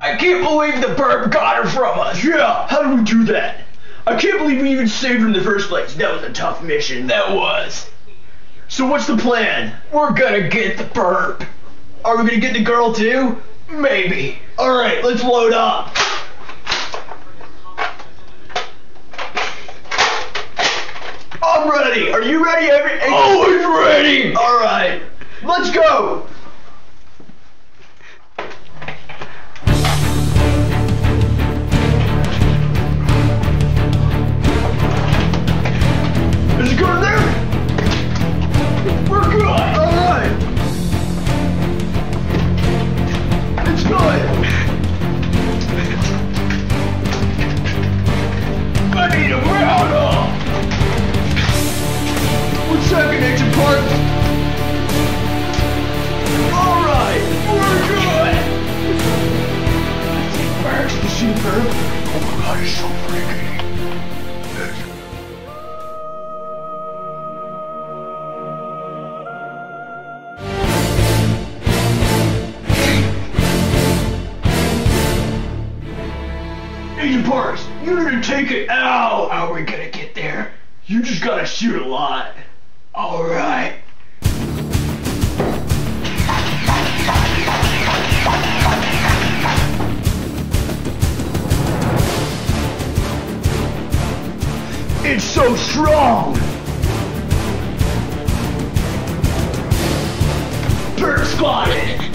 I can't believe the burp got her from us. Yeah, how did we do that? I can't believe we even saved her in the first place. That was a tough mission. That was. So what's the plan? We're gonna get the burp. Are we gonna get the girl too? Maybe. Alright, let's load up. I'm ready. Are you ready? Every Always ready. Alright. Let's go. Agent Parks, you need to take it out. How are we gonna get there? You just gotta shoot a lot. Alright. It's so strong. Burp spotted.